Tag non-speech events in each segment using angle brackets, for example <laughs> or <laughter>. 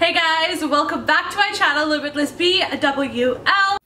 Hey guys, welcome back to my channel, Limitless BWL.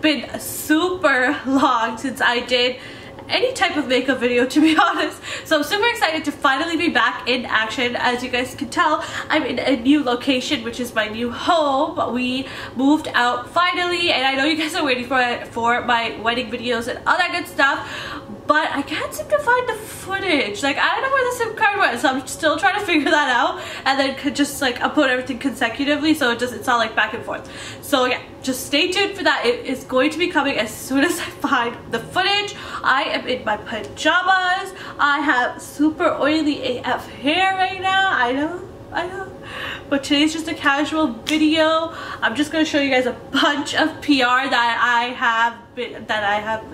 Been super long since I did any type of makeup video to be <laughs> honest. So I'm super excited to finally be back in action. As you guys can tell I'm in a new location which is my new home. We moved out finally and I know you guys are waiting for it for my wedding videos and all that good stuff but I can't seem to find the footage. Like, I don't know where the SIM card went, so I'm still trying to <laughs> figure that out, and then could just like upload everything consecutively, so it just it's not like back and forth. So yeah, just stay tuned for that. It is going to be coming as soon <laughs> as I find the footage. I am in my pajamas. I have super oily AF hair right now. I know. I know. But today's just a casual video. I'm just going to show you guys a bunch of PR that I have been, that I have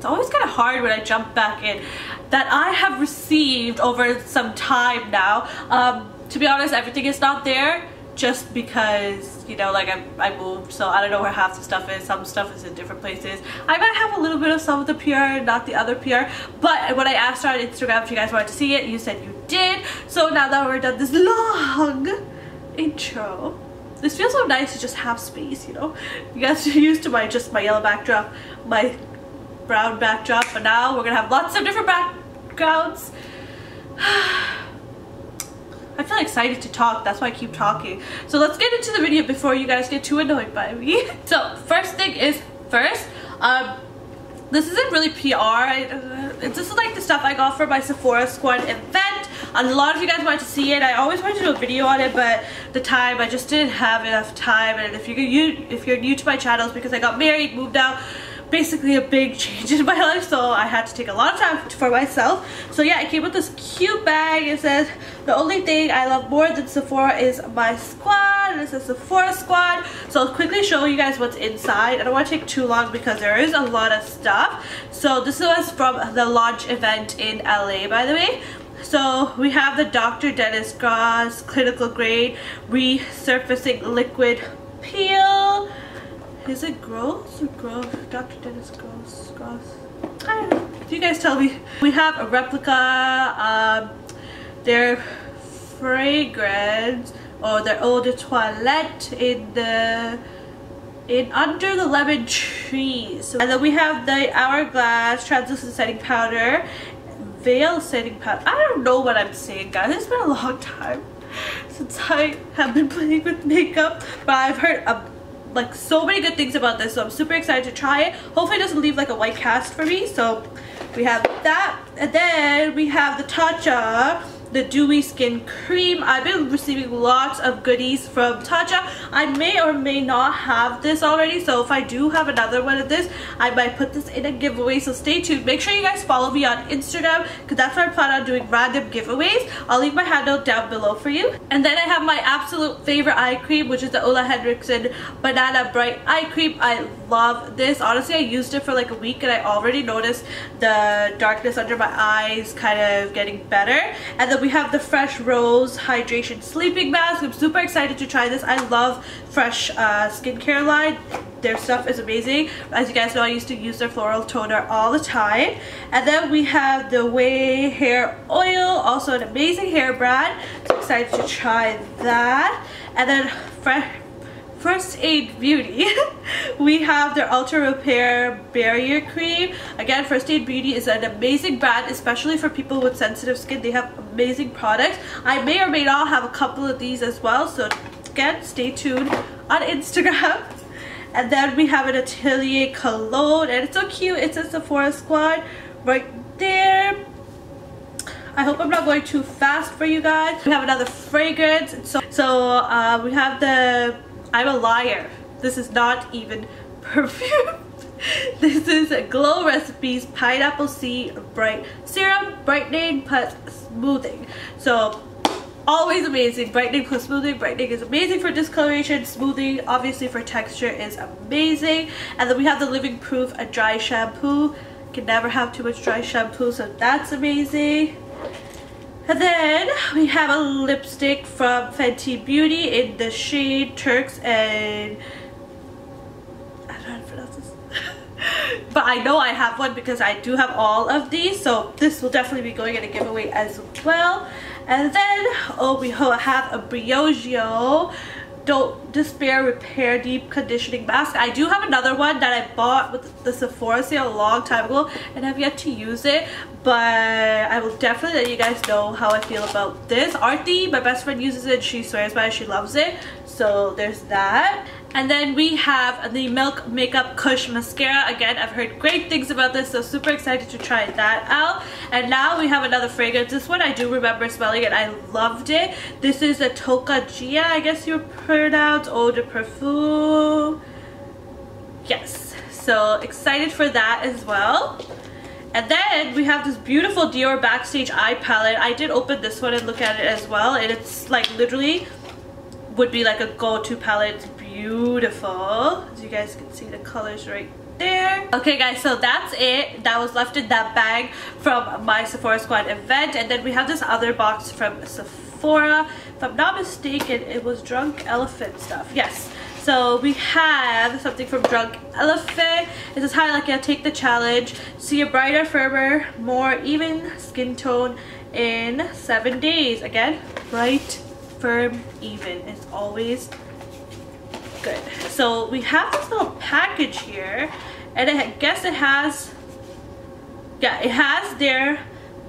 it's always kind of hard when I jump back in, that I have received over some time now. Um, to be honest, everything is not there just because, you know, like I, I moved, so I don't know where half the stuff is. Some stuff is in different places. I might have a little bit of some of the PR, not the other PR, but when I asked her on Instagram if you guys wanted to see it, you said you did. So now that we're done this long intro, this feels so nice to just have space, you know? You guys are used to my just my yellow backdrop, my brown backdrop but now we're gonna have lots of different backgrounds. <sighs> I feel excited to talk that's why I keep talking. So let's get into the video before you guys get too annoyed by me. <laughs> So first thing is first um this isn't really PR I, uh, this is like the stuff I got for my Sephora Squad event. A lot of you guys wanted to see it I always wanted to do a video on it but the time I just didn't have enough time. And if you're you if you're new to my channel it's because I got married moved out basically a big <laughs> change in my life so I had to take a lot of time for myself. So yeah I came with this cute bag. It says the only thing I love more than Sephora is my squad and it says Sephora squad. So I'll quickly show you guys what's inside. I don't want to take too long because there is a lot of stuff. So this was from the launch event in LA by the way. So we have the Dr. Dennis Gross clinical grade resurfacing liquid peel is it gross or gross? Dr. Dennis Gross. Gross. Know. You guys tell me. We have a replica. Um, their fragrance or their eau de toilette in the in under the lemon trees. And then we have the hourglass translucent setting powder, veil setting powder. I don't know what I'm saying, guys. It's been a long time <laughs> since I have been playing with makeup, but I've heard a like so many good things about this so I'm super excited to try it. Hopefully it doesn't leave like a white cast for me so we have that and then we have the Tatcha the Dewy Skin Cream. I've been receiving lots of goodies from Tatcha. I may or may not have this already, so if I do have another one of this, I might put this in a giveaway, so stay tuned. Make sure you guys follow me on Instagram, because that's where I plan on doing random giveaways. I'll leave my handle down below for you. And then I have my absolute favorite eye cream, which is the Ole Henriksen Banana Bright Eye Cream. I love this. Honestly, I used it for like a week, and I already noticed the darkness under my eyes kind of getting better. And the we have the Fresh Rose Hydration Sleeping Mask. I'm super excited to try this. I love Fresh uh, skincare line. Their stuff is amazing. As you guys know, I used to use their floral toner all the time. And then we have the Ouai Hair Oil, also an amazing hair brand. So excited to try that. And then Fresh First Aid Beauty, <laughs> we have their Ultra Repair Barrier Cream. Again, First Aid Beauty is an amazing brand, especially for people with sensitive skin. They have amazing products. I may or may not have a couple of these as well, so again, stay tuned on Instagram. <laughs> And then we have an Atelier Cologne, and it's so cute. It's a Sephora Squad right there. I hope I'm not going too fast for you guys. We have another fragrance. So, so uh, we have the I'm a liar. This is not even perfume. <laughs> this is Glow Recipes Pineapple C Bright Serum Brightening Plus Smoothing. So always amazing. Brightening plus smoothing. Brightening is amazing for discoloration. Smoothing obviously for texture is amazing. And then we have the Living Proof a dry shampoo. Can never have too much dry shampoo so that's amazing. And then we have a lipstick from Fenty Beauty in the shade Turks and I don't know how to pronounce this. <laughs> but I know I have one because I do have all of these so this will definitely be going in a giveaway as well and then oh we have a Briogeo don't despair repair deep conditioning mask i do have another one that i bought with the sephora sale a long time ago and have yet to use it but i will definitely let you guys know how i feel about this. Arti my best friend uses it she swears by it she loves it. So there's that and then we have the Milk Makeup Kush Mascara. Again, I've heard great things about this, so super excited to try that out. And now we have another fragrance. This one I do remember smelling it. I loved it. This is a Tocca Gia, I guess you pronounce, Eau de Parfum. Yes, so excited for that as well. And then we have this beautiful Dior Backstage Eye Palette. I did open this one and look at it as well. And it's like literally would be like a go-to palette. Beautiful. As you guys can see the colors right there. Okay guys, so that's it. That was left in that bag from my Sephora Squad event. And then we have this other box from Sephora. If I'm not mistaken, it was Drunk Elephant stuff. Yes. So we have something from Drunk Elephant. It says, hi Lakia, take the challenge. See a brighter, firmer, more even skin tone in seven days. Again, bright, firm, even. It's always good. So we have this little package here and I guess it has, yeah, it has their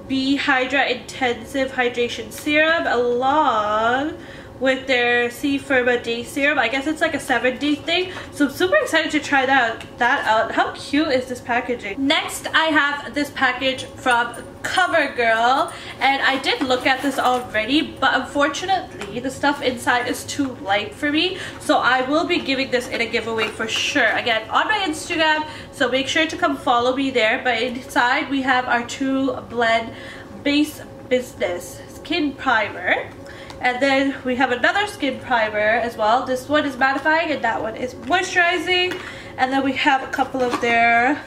B Hydra Intensive Hydration Serum along with their C Firma Day Serum. I guess it's like a seven day thing. So I'm super excited to try that, that out. How cute is this packaging? Next, I have this package from CoverGirl. And I did look at this already, but unfortunately, the stuff inside is too light for me. So I will be giving this in a giveaway for sure. Again, on my Instagram. So make sure to come follow me there. But inside, we have our two blend base business skin primer and then we have another skin primer as well. This one is mattifying and that one is moisturizing. And then we have a couple of their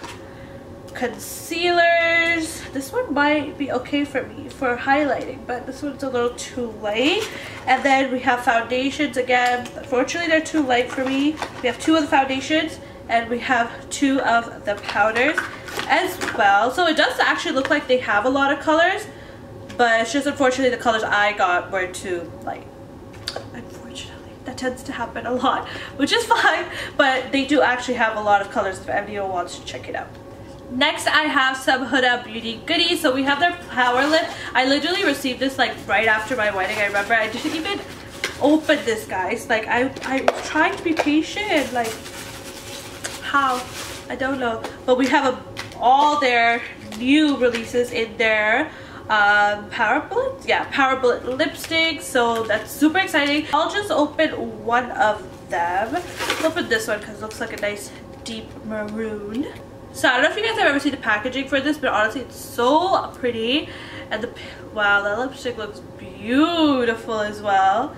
concealers. This one might be okay for me for highlighting, but this one's a little too light. And then we have foundations again. Unfortunately, they're too light for me. We have two of the foundations and we have two of the powders as well. So it does actually look like they have a lot of colors, but it's just unfortunately the colors I got were too light. Unfortunately, that tends to happen a lot, <laughs> which is fine, but they do actually have a lot of colors if anyone wants to check it out. Next, I have some Huda Beauty goodies. So we have their Power Lip. I literally received this like right after my wedding. I remember I didn't even open this, guys. Like I, I was trying to be patient. Like how? I don't know. But we have a, all their new releases in there um, Power Bullet? Yeah, Power Bullet lipstick. So that's super exciting. I'll just open one of them. I'll open this one because it looks like a nice deep maroon. So I don't know if you guys have ever seen the packaging for this, but honestly it's so pretty. And the, wow, that lipstick looks beautiful as well.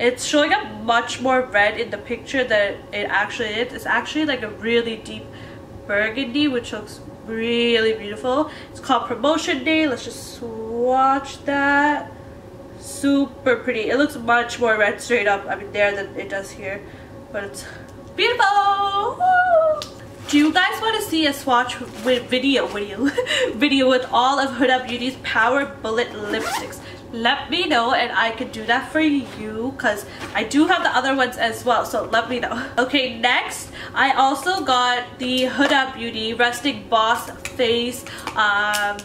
It's showing up much more red in the picture than it actually is. It's actually like a really deep burgundy, which looks really beautiful. It's called Promotion Day. Let's just swatch that. Super pretty. It looks much more red straight up, I mean there than it does here. But it's beautiful! Woo! Do you guys want to see a swatch with video, video, <laughs> video with all of Huda Beauty's Power Bullet lipsticks? Let me know and I could do that for you because I do have the other ones as well. So let me know. <laughs> Okay, next I also got the Huda Beauty Resting Boss Face um,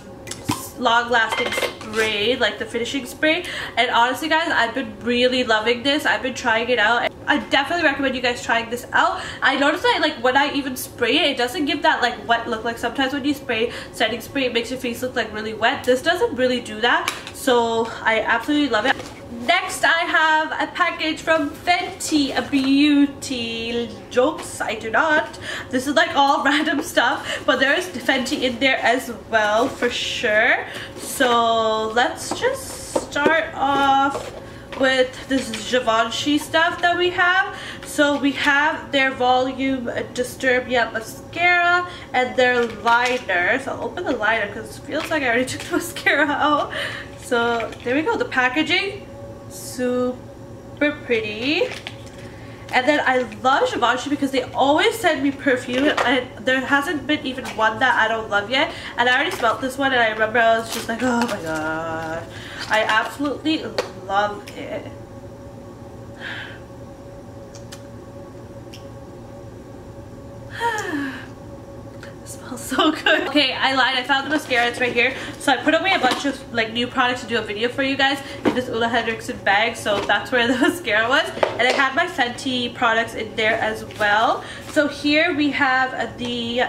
long lasting spray like the finishing spray and honestly guys I've been really loving this I've been trying it out I definitely recommend you guys trying this out I noticed that like when I even spray it it doesn't give that like wet look like sometimes when you spray setting spray it makes your face look like really wet this doesn't really do that so I absolutely love it Next, I have a package from Fenty, beauty. Jokes, I do not. This is like all <laughs> random stuff, but there is Fenty in there as well for sure. So let's just start off with this Givenchy stuff that we have. So we have their Volume uh, Disturbia Mascara and their liner. So I'll open the liner because it feels like I already <laughs> took the mascara out. So there we go, the packaging super pretty And then I love Givenchy because they always send me perfume and there hasn't been even one that I don't love yet. And I already smelled this one and I remember I was just like, oh my god. I absolutely love it. <laughs> so good. Okay, I lied. I found the mascara. It's right here. So I put away a bunch of like new products to do a video for you guys in this Ole Henriksen bag. So that's where the <laughs> mascara was. And I had my Fenty products in there as well. So here we have the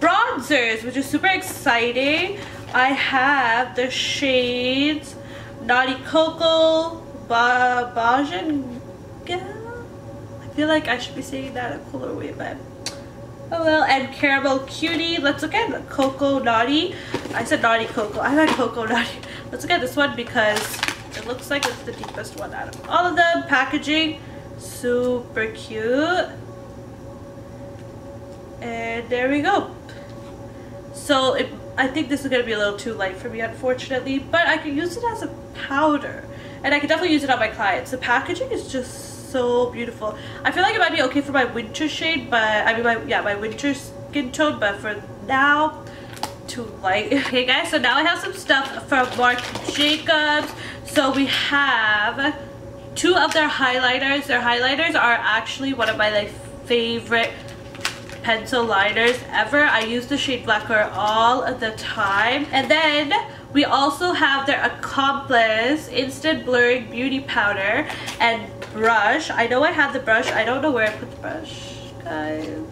bronzers, which is super exciting. I have the shades Naughty Cocoa, ba Bajan. I feel like I should be saying that a cooler way, but Oh well, and Caramel Cutie. Let's look at the Cocoa Naughty. I said Naughty Cocoa. I like Cocoa Naughty. <laughs> Let's look at this one because it looks like it's the deepest one out of all of them. Packaging, super cute. And there we go. So it, I think this is going to be a little too light for me, unfortunately. But I can use it as a powder. And I can definitely use it on my clients. The packaging is just so beautiful. I feel like it might be okay for my winter shade, but I mean my yeah my winter skin tone, but for now too light. <laughs> Okay guys, so now I have some stuff from Marc Jacobs. So we have two of their Highliners. Their Highliners are actually one of my like favorite pencil liners ever. I use the shade Blacquer all the time. And then we also have their Accomplice Instant Blurring Beauty Powder and brush. I know I have the brush. I don't know where I put the brush, guys.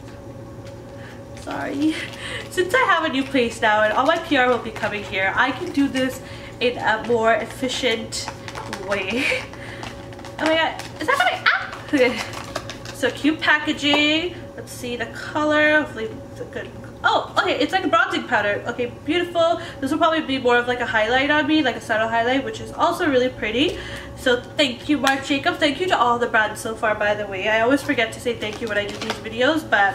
Sorry. <laughs> Since I have a new place now and all my PR will be coming here, I can do this in a more efficient way. <laughs> Oh my god, is that coming? Ah! Okay. So cute packaging. Let's see the color. Hopefully it's a good Oh, okay, it's like a bronzing powder. Okay, beautiful. This will probably be more of like a highlight on me, like a subtle highlight, which is also really pretty. So thank you, Marc Jacobs. Thank you to all the brands so far, by the way. I always forget to say thank you when I do these videos, but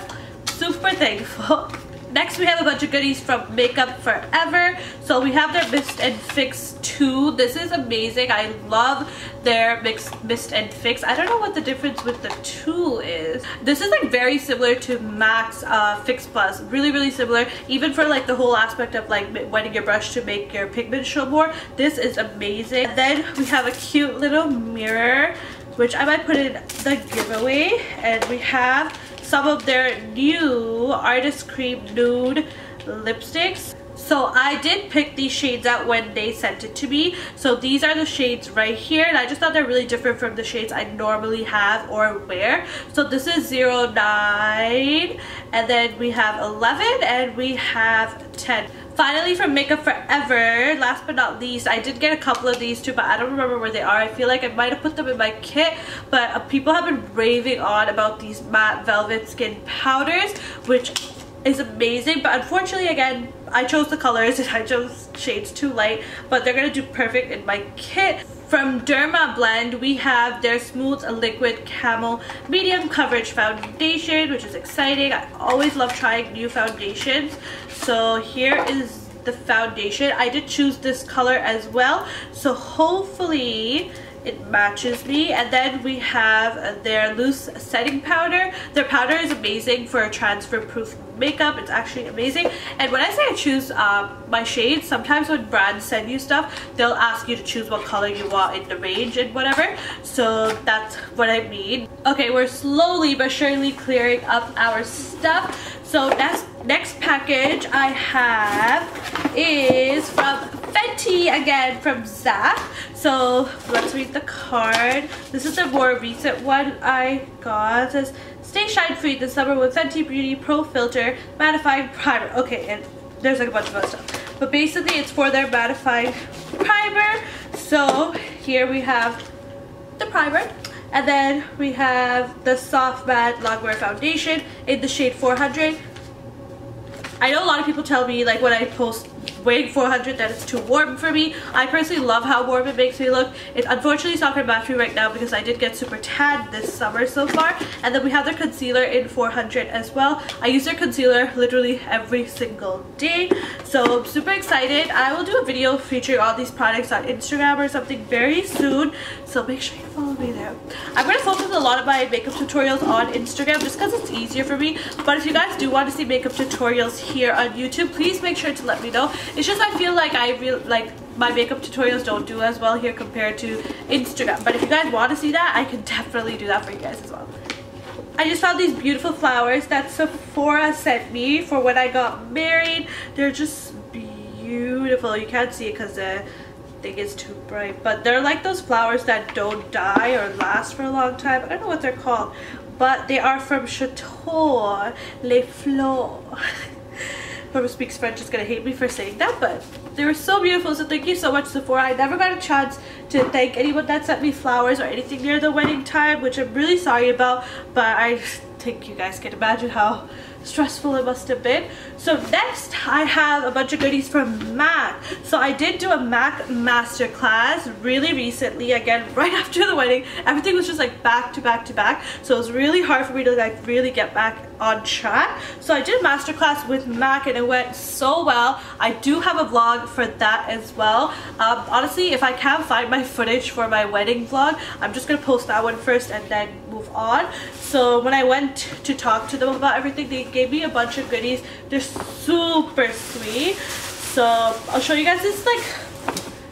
super thankful. <laughs> Next, we have a bunch of goodies from Makeup Forever. So we have their Mist and Fix 2. This is amazing. I love their mix, Mist and Fix. I don't know what the difference with the 2 is. This is like very similar to MAC's uh, Fix Plus. Really, really similar. Even for like the whole aspect of like wetting your brush to make your pigment show more. This is amazing. And then we have a cute little mirror which I might put in the giveaway. And we have some of their new Artist Cream Nude lipsticks. So I did pick these shades out when they sent it to me. So these are the shades right here. And I just thought they're really different from the shades I normally have or wear. So this is 09. And then we have 11 and we have 10. Finally from Makeup Forever, last but not least, I did get a couple of these too, but I don't remember where they are. I feel like I might have put them in my kit, but uh, people have been raving on about these matte velvet skin powders, which is amazing but unfortunately again I chose the colors and <laughs> I chose shades too light but they're gonna do perfect in my kit from Dermablend, we have their Smooth Liquid Camo Medium Coverage Foundation, which is exciting. I always love trying new foundations. So here is the foundation. I did choose this color as well. So hopefully it matches me. And then we have their loose setting powder. Their powder is amazing for transfer proof makeup. It's actually amazing. And when I say I choose um, my shades sometimes when brands send you stuff they'll ask you to choose what color you want in the range and whatever. So that's what I mean. Okay we're slowly but surely clearing up our stuff so next next package I have is from Fenty again from Zach so let's read the card. This is a more recent one I got. It says, stay shine free this summer with Fenty Beauty Pro Filter Mattifying Primer. Okay, and there's like a bunch of other stuff. But basically it's for their mattifying primer. So here we have the primer. And then we have the Soft Matte Longwear Foundation in the shade 400. I know a lot of people tell me like when I post weighing 400 that it's too warm for me. I personally love how warm it makes me look. It unfortunately is not going to right now because I did get super tan this summer so far. And then we have their concealer in 400 as well. I use their concealer literally every single day. So I'm super excited. I will do a video featuring all these products on Instagram or something very soon. So make sure you follow me there. I'm going to focus a lot of my makeup tutorials on Instagram just because it's easier for me. But if you guys do want to see makeup tutorials here on YouTube, please make sure to let me know. It's just I feel like I really like my makeup tutorials don't do as well here compared to Instagram. But if you guys want to see that, I can definitely do that for you guys as well. I just found these beautiful flowers that Sephora sent me for when I got married. They're just beautiful. You can't see it because the thing is too bright. But they're like those flowers that don't die or last for a long time. I don't know what they're called. But they are from Chateau Les Fleurs. <laughs> whoever speaks French is gonna hate me for saying that, but they were so beautiful. So thank you so much, Sephora. I never got a chance to thank anyone that sent me flowers or anything near the wedding time, which I'm really sorry about, but I think you guys can imagine how stressful it must have been. So next I have a bunch of goodies from MAC. So I did do a MAC masterclass really recently, again <laughs> right after the wedding. Everything was just like back to back to back. So it was really hard for me to like really get back on track. So I did masterclass with MAC and it went so well. I do have a vlog for that as well. Um, honestly, if I can't find my footage for my wedding vlog, I'm just gonna post that one first and then move on. So when I went to talk to them about everything, they gave me a bunch of goodies. They're super sweet. So I'll show you guys this like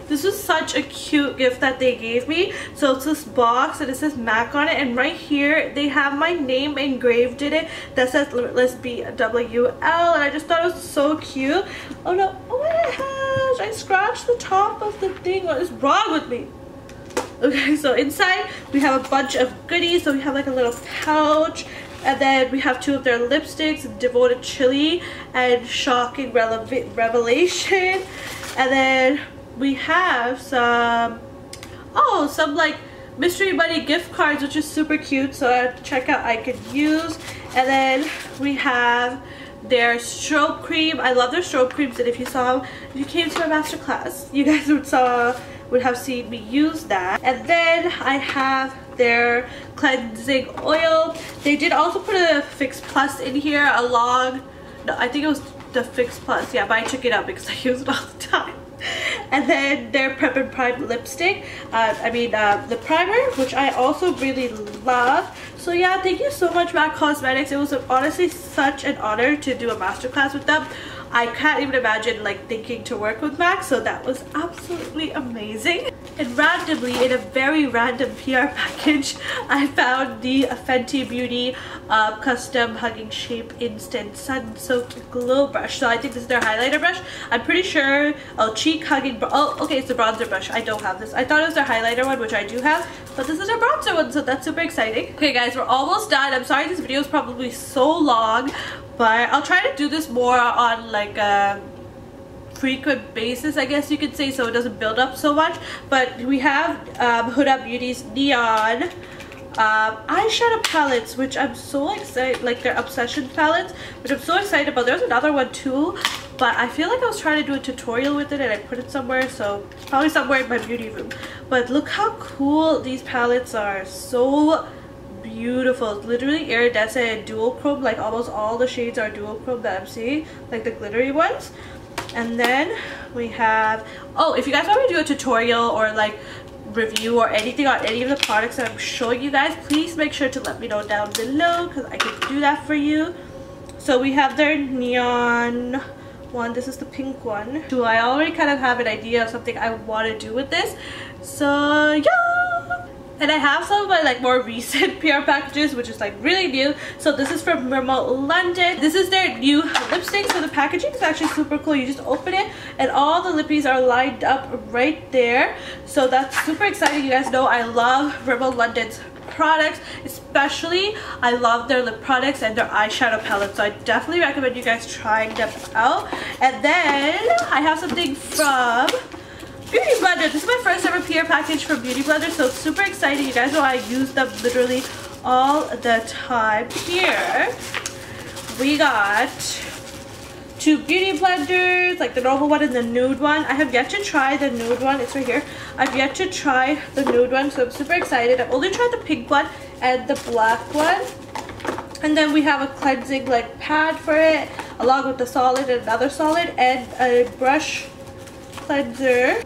this was such a cute gift that they gave me. So it's this box and it says MAC on it. And right here, they have my name engraved in it that says Limitless BWL. And I just thought it was so cute. Oh no, oh my gosh, I scratched the top of the thing. What is wrong with me? Okay, so inside we have a bunch of goodies. So we have like a little pouch. And then we have two of their lipsticks, Devoted Chili and Shocking Revelation. And then we have some, oh, some like Mystery Money gift cards, which is super cute. So uh, at checkout I could use. And then we have their strobe cream. I love their strobe creams. And if you saw, if you came to my master class, you guys would saw would have seen me use that. And then I have their cleansing oil. They did also put a Fix Plus in here along, no, I think it was the Fix Plus, yeah, but I took it out because <laughs> I use it all the time and then their Prep and Prime lipstick. Uh, I mean uh, the primer, which I also really love. So yeah, thank you so much MAC Cosmetics. It was honestly such an honor to do a masterclass with them. I can't even imagine like thinking to work with MAC, so that was absolutely amazing. And randomly, in a very random PR <laughs> package, I found the Fenty Beauty uh, Custom Hugging Shape Instant Sun Soaked Glow Brush. So I think this is their highlighter brush. I'm pretty sure, oh, Cheek Hugging, oh, okay, it's the bronzer brush. I don't have this. I thought it was their highlighter one, which I do have, but this is their bronzer one, so that's super exciting. Okay guys, we're almost done. I'm sorry this video is probably so long, but I'll try to do this more on like a frequent basis I guess you could say so it doesn't build up so much. But we have um, Huda Beauty's Neon um, eyeshadow palettes which I'm so excited like their obsession palettes which I'm so excited about. There's another one too but I feel like I was trying to do a tutorial with it and I put it somewhere so it's probably somewhere in my beauty room. But look how cool these palettes are. So beautiful. It's literally iridescent dual chrome. Like almost all the shades are dual chrome that I'm seeing. Like the glittery ones. And then we have... Oh, if you guys want me to do a tutorial or like review or anything on any of the products that I'm showing you guys, please make sure to let me know down below because I can do that for you. So we have their neon one. This is the pink one. So I already kind of have an idea of something I want to do with this. So yeah! And I have some of my like more <laughs> recent PR packages which is like really new. So this is from Rimmel London. This is their new lipstick. So the packaging is actually super cool. You just open it and all the lippies are lined up right there. So that's super exciting. You guys know I love Rimmel London's products especially I love their lip products and their eyeshadow palette so I definitely recommend you guys trying them out and then I have something from Beauty Blender. This is my first ever PR package from Beauty Blender, so super excited. You guys know I use them literally all the time. Here, we got two beauty blenders, like the normal one and the nude one. I have yet to try the nude one. It's right here. I've yet to try the nude one, so I'm super excited. I've only tried the pink one and the black one. And then we have a cleansing like pad for it, along with the solid and another solid, and a brush cleanser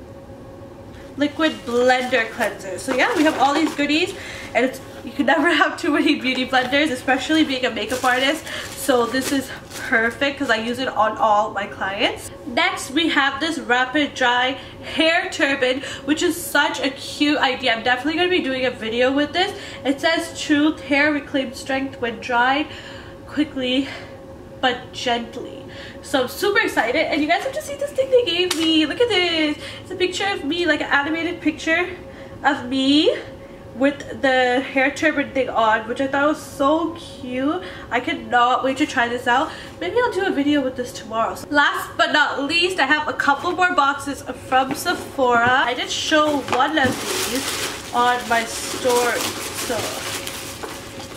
liquid blender cleanser. So yeah, we have all these goodies and it's you can never <laughs> have too many beauty blenders, especially being a makeup artist. So this is perfect because I use it on all my clients. Next, we have this rapid dry hair turban, which is such a cute idea. I'm definitely going to be doing a video with this. It says truth hair reclaim strength when dry quickly but gently. So I'm super excited and you guys have to see this thing they gave me. Look at this. Picture of me, like an animated picture of me with the hair turban thing on which I thought was so cute. I cannot wait to try this out. Maybe I'll do a video with this tomorrow. Last but not least, I have a couple more boxes from Sephora. I did show one of these on my story. So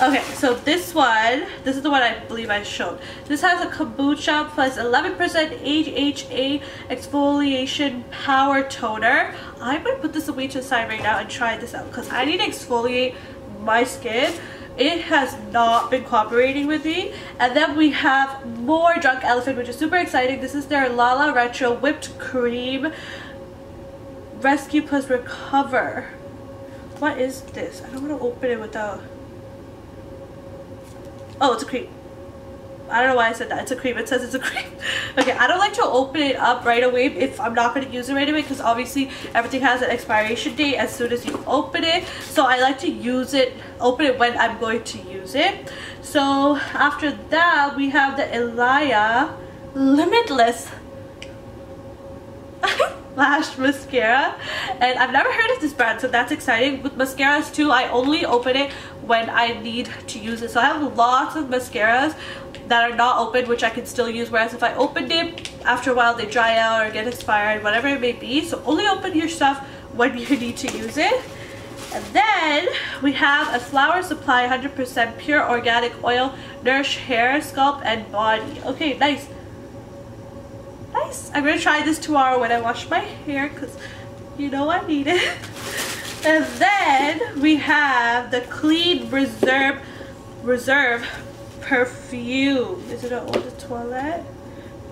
Okay, so this one, this is the one I believe I showed. This has a kombucha plus 11% AHA exfoliation power toner. I'm gonna put this away to the side right now and try this out because I need to exfoliate my skin. It has not been cooperating with me. And then we have more Drunk Elephant, which is super exciting. This is their Lala Retro Whipped Cream Rescue Plus Recover. What is this? I don't want to open it without... Oh, it's a cream. I don't know why I said that. It's a cream. It says it's a cream. <laughs> okay, I don't like to open it up right away if I'm not going to use it right away because obviously everything has an expiration date as soon as you open it. So I like to use it, open it when I'm going to use it. So after that, we have the ILIA Limitless <laughs> lash mascara and I've never heard of this brand so that's exciting with mascaras too I only open it when I need to use it. So I have lots of mascaras that are not open which I can still use whereas if I opened it after a while they dry out or get expired whatever it may be. So only open your stuff when <laughs> you need to use it. And then we have a flower supply 100% pure organic oil nourish hair scalp and body. Okay nice. Nice. I'm gonna try this tomorrow when I wash my hair because you know I need it. <laughs> and then we have the Clean Reserve Reserve perfume. Is it an eau de toilette?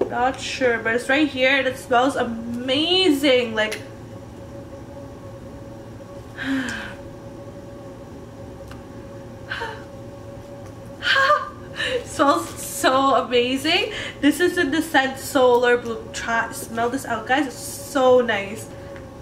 Not sure, but it's right here and it smells amazing. Like <sighs> smells so amazing. This is in the scent Solar Blue. Try smell this out guys. It's so nice.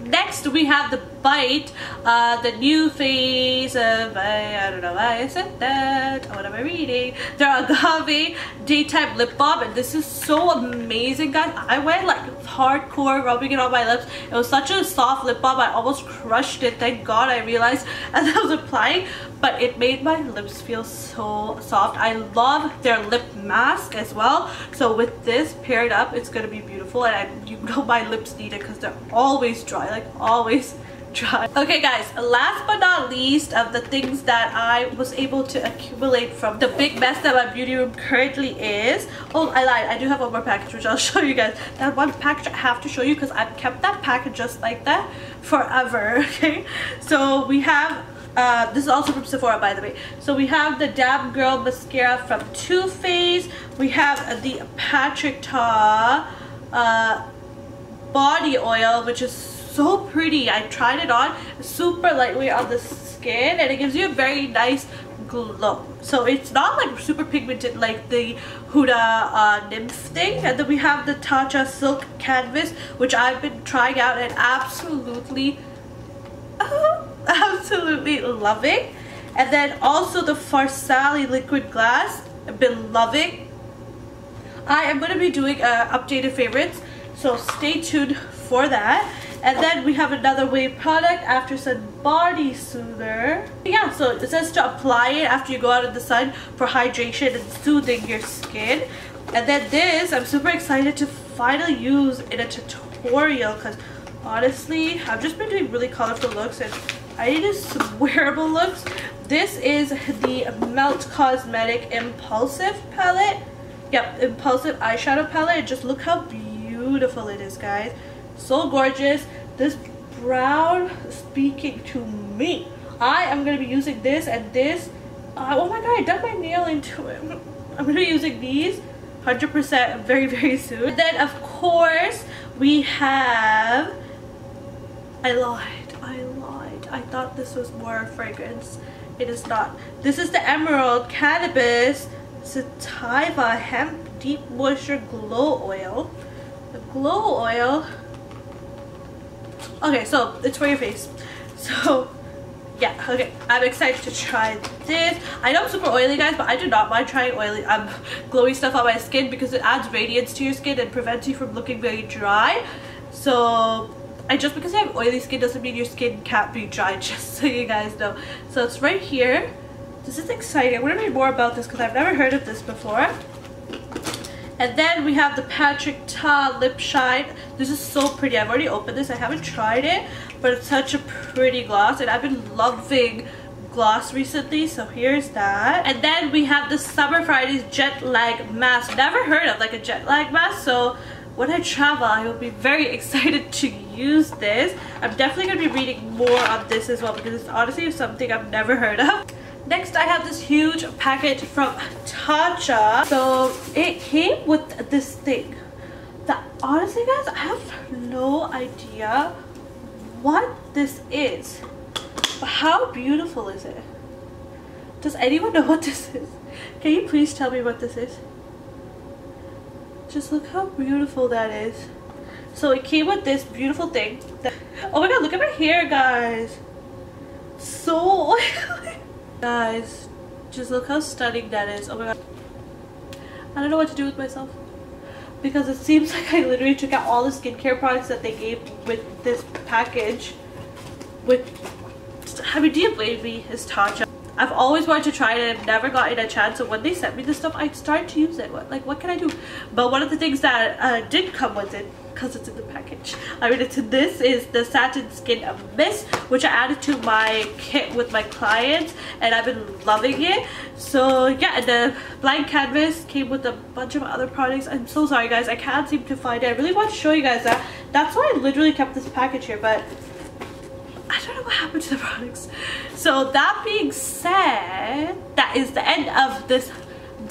Next we have the Bite, uh, the new phase of, I, I don't know why I said that, what am I reading? Their Agave Daytime Lip Balm and this is so amazing guys. I went like hardcore rubbing it on my lips. It was such a soft lip balm, I almost crushed it. Thank God I realized <laughs> as I was applying but it made my lips feel so soft. I love their lip mask as well. So with this paired up, it's gonna be beautiful. And I, you know <laughs> my lips need it because they're always dry, like always <laughs> dry. Okay guys, last but not least of the things that I was able to accumulate from the big mess that my beauty room currently is. Oh, I lied. I do have one more package which I'll <laughs> show you guys. That one package I have to show you because I've kept that package just like that forever, okay? So we have uh, this is also from Sephora, by the way. So we have the Damn Girl Mascara from Too Faced. We have the Patrick Ta uh, Body Oil, which is so pretty. I tried it on. Super lightweight on the skin, and it gives you a very nice glow. So it's not like super pigmented like the Huda uh, Nymph thing. And then we have the Tatcha Silk Canvas, which I've been trying out and absolutely... Uh, absolutely loving. And then also the Farsali Liquid Glass. I've been loving. I am going to be doing uh, updated favorites. So stay tuned for that. And then we have another wave product, After Sun Body Soother. Yeah, so it says to apply it after you go out in the sun for hydration and soothing your skin. And then this, I'm super excited to finally use in a tutorial because honestly, I've just been doing really colorful looks and I need some wearable looks. This is the Melt Cosmetic Impulsive Palette. Yep, Impulsive Eyeshadow Palette. Just look how beautiful it is, guys. So gorgeous. This brown speaking to me. I am going to be using this and this. Uh, oh my god, I dug my nail into it. <laughs> I'm going to be using these 100% very, very soon. Then, of course, we have I lied. I thought this was more fragrance. It is not. This is the Emerald Cannabis Sativa Hemp Deep Moisture Glow Oil. The Glow Oil. Okay, so it's for your face. <laughs> So yeah, okay, I'm excited to try this. I know I'm super oily guys, but I do not mind trying oily, um, glowy stuff on my skin because it adds radiance to your skin and prevents you from looking very dry. So, and just because you have oily skin doesn't mean your skin can't be dry, <laughs> just so you guys know. So it's right here. This is exciting. I want to read more about this because I've never heard of this before. And then we have the Patrick Ta Lip Shine. This is so pretty. I've already opened this. I haven't tried it, but it's such a pretty gloss and I've been loving gloss recently so here's that and then we have the summer fridays jet lag mask never heard of like a jet lag mask so when I travel I will be very <laughs> excited to use this I'm definitely going to be reading more of this as well because it's honestly something I've never heard of Next, I have this huge package from Tatcha. So, it came with this thing. That honestly, guys, I have no idea what this is. But how beautiful is it? Does anyone know <laughs> what this is? Can you please tell me what this is? Just look how beautiful that is. So it came with this beautiful thing. oh my god, look at my hair, guys. So oily. <laughs> Guys, just look how stunning that is. Oh my god. I don't know what to do with myself because it seems <laughs> like I literally took out all the skincare products that they gave with this package with I mean do you blame me it's Tatcha I've always wanted to try it I've never gotten a chance so when they sent me this stuff I started to use it what, like what can I do but one of the things that uh, did come with it because it's in the package. I mean, it's this is the Satin Skin of Mist, which I added to my kit with my clients, and I've been loving it. So yeah, the blank canvas came with a bunch of other products. I'm so sorry, guys. I can't seem to find it. I really want to show you guys that. That's why I literally kept this package here, but I don't know what happened to the <laughs> products. So that being said, that is the end of this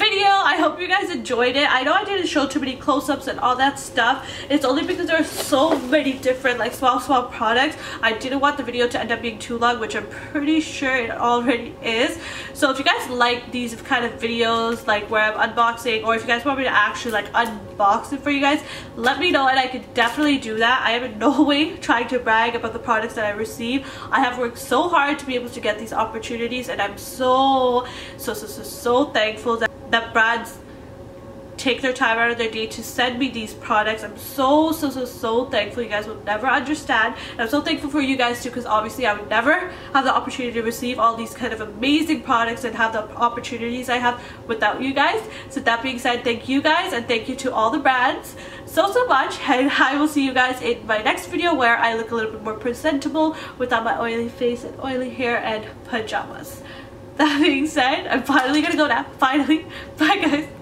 video. I hope you guys enjoyed it. I know I didn't show too many close-ups and all that stuff. It's only because there are so many different like small, small products. I didn't want the video to end up being too long, which I'm pretty sure it already is. So if you guys like these kind of videos, like where I'm unboxing, or if you guys want me to actually like unbox it for you guys, let me know and I could definitely do that. I am in no <laughs> way trying to brag about the products that I receive. I have worked so hard to be able to get these opportunities and I'm so, so, so, so, so thankful that that brands take their time out of their day to send me these products. I'm so, so, so, so thankful. You guys will never understand. And I'm so thankful for you guys too because obviously I would never have the opportunity to receive all these kind of amazing products and have the opportunities I have without you guys. So that being said, thank you guys and thank you to all the brands so, so much. <laughs> And I will see you guys in my next video where I look a little bit more presentable without my oily face and oily hair and pajamas that being said, I'm finally gonna go now. Finally. Bye guys.